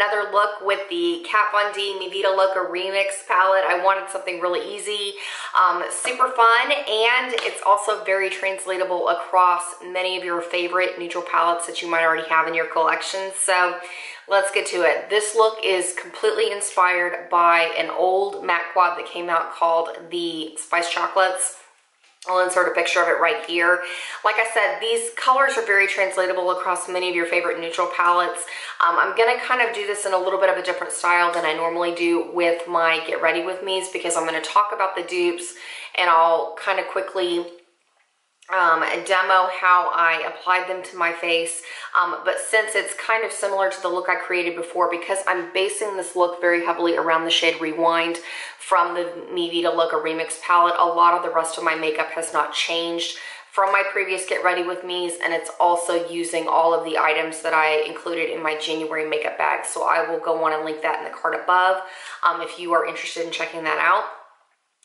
another look with the Kat Von D Mi Vida Loca Remix palette. I wanted something really easy, um, super fun, and it's also very translatable across many of your favorite neutral palettes that you might already have in your collection. So let's get to it. This look is completely inspired by an old matte quad that came out called the Spiced Chocolates. I'll insert a picture of it right here. Like I said, these colors are very translatable across many of your favorite neutral palettes. Um, I'm gonna kind of do this in a little bit of a different style than I normally do with my Get Ready With Me's because I'm gonna talk about the dupes and I'll kind of quickly um, demo how I applied them to my face. Um, but since it's kind of similar to the look I created before, because I'm basing this look very heavily around the shade Rewind from the Mi Loca Remix palette, a lot of the rest of my makeup has not changed from my previous Get Ready With Me's and it's also using all of the items that I included in my January makeup bag. So I will go on and link that in the card above um, if you are interested in checking that out.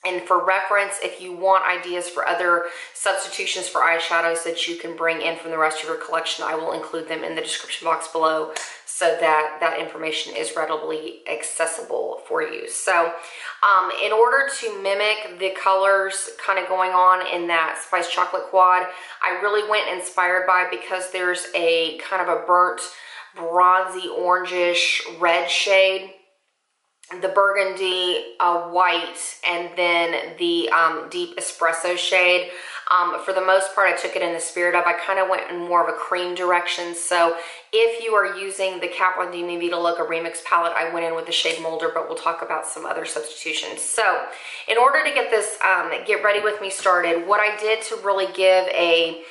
And for reference, if you want ideas for other substitutions for eyeshadows that you can bring in from the rest of your collection, I will include them in the description box below so that that information is readily accessible for you. So um, in order to mimic the colors kind of going on in that Spiced Chocolate Quad, I really went inspired by because there's a kind of a burnt bronzy orangish red shade the burgundy uh, white and then the um, deep espresso shade. Um, for the most part, I took it in the spirit of, I kind of went in more of a cream direction. So if you are using the D Mi Vida Loca Remix palette, I went in with the shade Moulder, but we'll talk about some other substitutions. So in order to get this, um, get ready with me started, what I did to really give a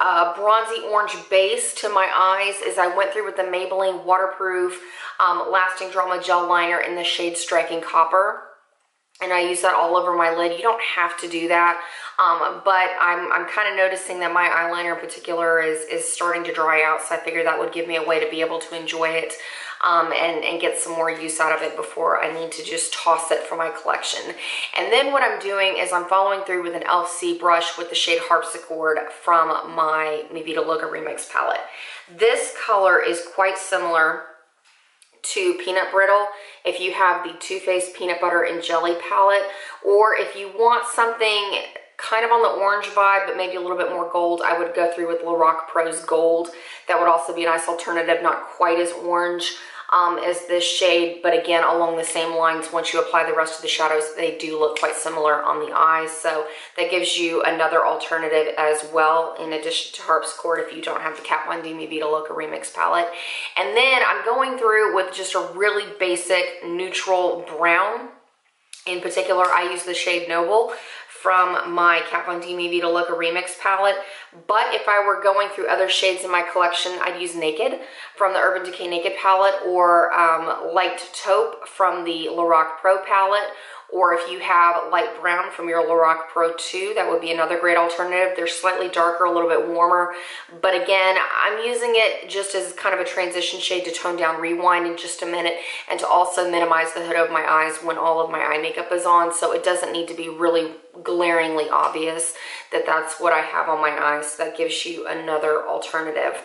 uh, bronzy orange base to my eyes as I went through with the Maybelline Waterproof um, Lasting Drama Gel Liner in the shade Striking Copper. And I use that all over my lid. You don't have to do that, um, but I'm, I'm kind of noticing that my eyeliner in particular is, is starting to dry out, so I figured that would give me a way to be able to enjoy it um, and, and get some more use out of it before I need to just toss it for my collection. And then what I'm doing is I'm following through with an LC brush with the shade Harpsichord from my Mi Vida Loca Remix palette. This color is quite similar to Peanut Brittle if you have the Too Faced Peanut Butter and Jelly palette, or if you want something kind of on the orange vibe, but maybe a little bit more gold, I would go through with Lorac Pro's Gold. That would also be a nice alternative, not quite as orange um, as this shade, but again, along the same lines, once you apply the rest of the shadows, they do look quite similar on the eyes. So that gives you another alternative as well, in addition to Harpsichord if you don't have the Kat Von D Mi Vida Loca Remix palette. And then I'm going through with just a really basic neutral brown. In particular, I use the shade Noble from my Kat Von D to look a Remix palette. But if I were going through other shades in my collection, I'd use Naked from the Urban Decay Naked palette or um, Light Taupe from the Lorac Pro palette or if you have light brown from your Lorac Pro 2, that would be another great alternative. They're slightly darker, a little bit warmer. But again, I'm using it just as kind of a transition shade to tone down Rewind in just a minute and to also minimize the hood of my eyes when all of my eye makeup is on. So it doesn't need to be really glaringly obvious that that's what I have on my eyes. That gives you another alternative.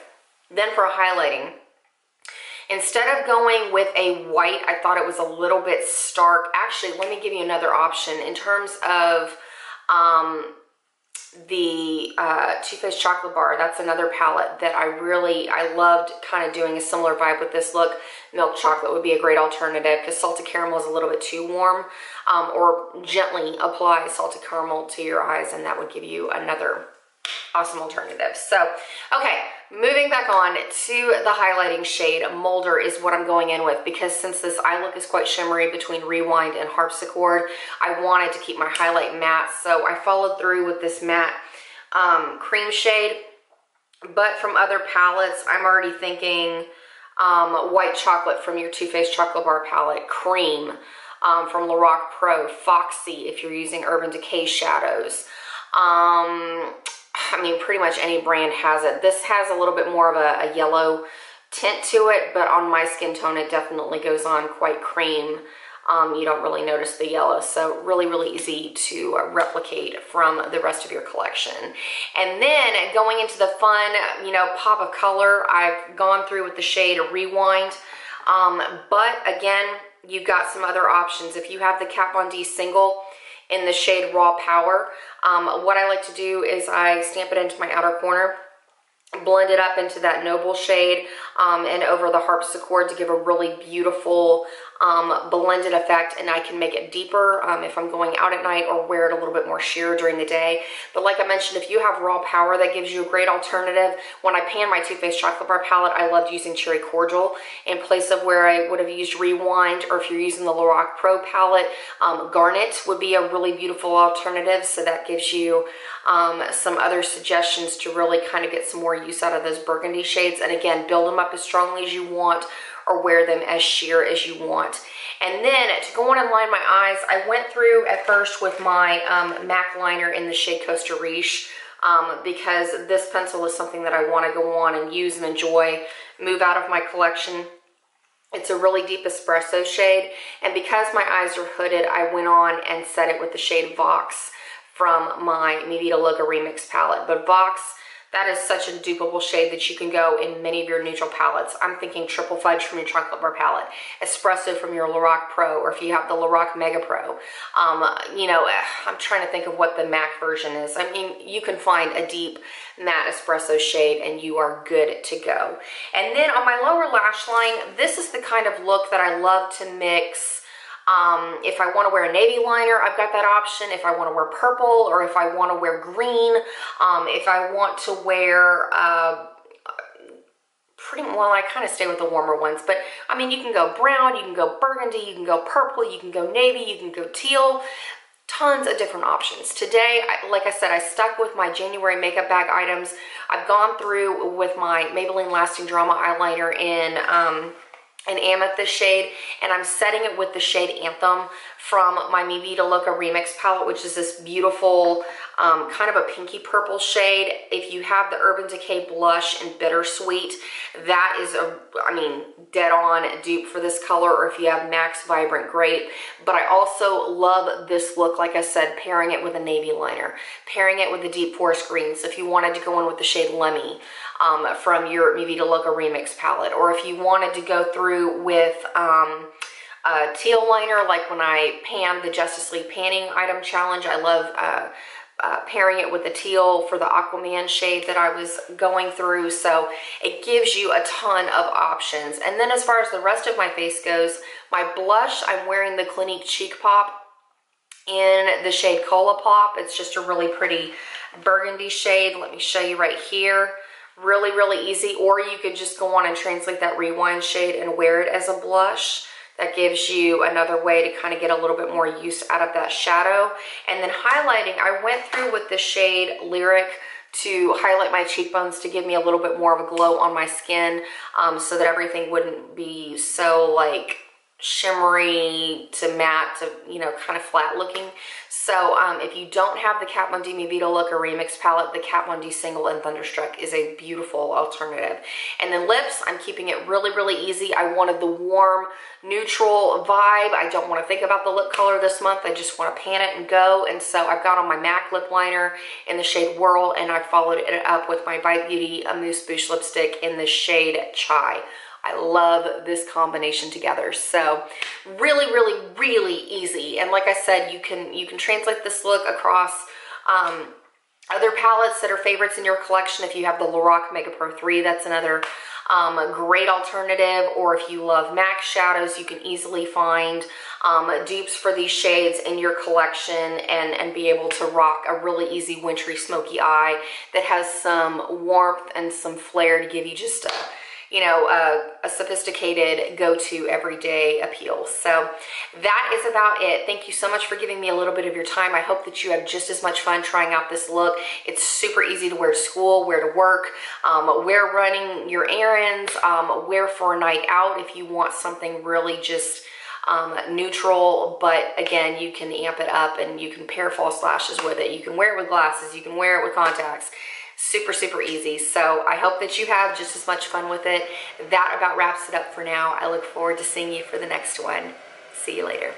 Then for highlighting, Instead of going with a white, I thought it was a little bit stark. Actually, let me give you another option. In terms of um, the uh, Too Faced Chocolate Bar, that's another palette that I really, I loved kind of doing a similar vibe with this look. Milk chocolate would be a great alternative because salted caramel is a little bit too warm. Um, or gently apply salted caramel to your eyes and that would give you another awesome alternative. So, okay, moving back on to the highlighting shade, Moulder is what I'm going in with because since this eye look is quite shimmery between Rewind and Harpsichord, I wanted to keep my highlight matte. So I followed through with this matte um, cream shade. But from other palettes, I'm already thinking um, white chocolate from your Too Faced Chocolate Bar palette, cream um, from Lorac Pro, Foxy if you're using Urban Decay shadows. Um, I mean, pretty much any brand has it. This has a little bit more of a, a yellow tint to it, but on my skin tone, it definitely goes on quite cream. um, you don't really notice the yellow. So really, really easy to uh, replicate from the rest of your collection. And then going into the fun, you know, pop of color, I've gone through with the shade Rewind. Um, but again, you've got some other options. If you have the Kat Von D single in the shade Raw Power, um, what I like to do is I stamp it into my outer corner blend it up into that noble shade um, and over the harpsichord to give a really beautiful um, blended effect and I can make it deeper um, if I'm going out at night or wear it a little bit more sheer during the day. But like I mentioned, if you have raw power, that gives you a great alternative. When I pan my Too Faced Chocolate Bar palette, I loved using Cherry Cordial in place of where I would have used Rewind or if you're using the Lorac Pro palette, um, Garnet would be a really beautiful alternative. So that gives you um, some other suggestions to really kind of get some more use out of those burgundy shades. And again, build them up as strongly as you want or wear them as sheer as you want. And then to go on and line my eyes, I went through at first with my um, MAC liner in the shade Costa Riche um, because this pencil is something that I want to go on and use and enjoy, move out of my collection. It's a really deep espresso shade, and because my eyes are hooded, I went on and set it with the shade Vox from my Mi Vida Remix palette. But Vox that is such a dupable shade that you can go in many of your neutral palettes. I'm thinking Triple Fudge from your Chocolate Bar palette, Espresso from your Lorac Pro, or if you have the Lorac Mega Pro. Um, you know, I'm trying to think of what the MAC version is. I mean, you can find a deep matte espresso shade and you are good to go. And then on my lower lash line, this is the kind of look that I love to mix um, if I want to wear a navy liner, I've got that option. If I want to wear purple or if I want to wear green, um, if I want to wear uh, pretty well, I kind of stay with the warmer ones, but I mean, you can go brown, you can go burgundy, you can go purple, you can go navy, you can go teal tons of different options. Today, like I said, I stuck with my January makeup bag items. I've gone through with my Maybelline Lasting Drama eyeliner in um, an amethyst shade and I'm setting it with the shade Anthem from my Mi Vida Loca Remix palette, which is this beautiful um, kind of a pinky purple shade. If you have the Urban Decay Blush in Bittersweet, that is a, I mean, dead on dupe for this color, or if you have MAC's Vibrant Grape. But I also love this look, like I said, pairing it with a navy liner, pairing it with a Deep Forest Green. So if you wanted to go in with the shade Lemmy um, from your Mi Vida Loca Remix palette, or if you wanted to go through with, um, teal liner, like when I pan the Justice League panning item challenge. I love uh, uh, pairing it with the teal for the Aquaman shade that I was going through. So it gives you a ton of options. And then as far as the rest of my face goes, my blush, I'm wearing the Clinique Cheek Pop in the shade Cola Pop. It's just a really pretty burgundy shade. Let me show you right here. Really, really easy. Or you could just go on and translate that Rewind shade and wear it as a blush. That gives you another way to kind of get a little bit more use out of that shadow. And then highlighting, I went through with the shade Lyric to highlight my cheekbones to give me a little bit more of a glow on my skin um, so that everything wouldn't be so like shimmery to matte to, you know, kind of flat looking. So um, if you don't have the Kat Von D Mi look or Remix palette, the Kat Von D Single and Thunderstruck is a beautiful alternative. And then lips, I'm keeping it really, really easy. I wanted the warm, neutral vibe. I don't want to think about the lip color this month. I just want to pan it and go. And so I've got on my MAC lip liner in the shade Whirl, and I followed it up with my Bite Beauty A Amuse Bouche lipstick in the shade Chai. I love this combination together. So really, really, really easy. And like I said, you can, you can translate this look across um, other palettes that are favorites in your collection. If you have the Lorac Mega Pro 3, that's another um, great alternative. Or if you love MAC shadows, you can easily find um, dupes for these shades in your collection and, and be able to rock a really easy wintry smoky eye that has some warmth and some flair to give you just a you know, a, a sophisticated go-to everyday appeal. So that is about it. Thank you so much for giving me a little bit of your time. I hope that you have just as much fun trying out this look. It's super easy to wear to school, wear to work, um, wear running your errands, um, wear for a night out if you want something really just um, neutral, but again, you can amp it up and you can pair false lashes with it. You can wear it with glasses, you can wear it with contacts super, super easy. So I hope that you have just as much fun with it. That about wraps it up for now. I look forward to seeing you for the next one. See you later.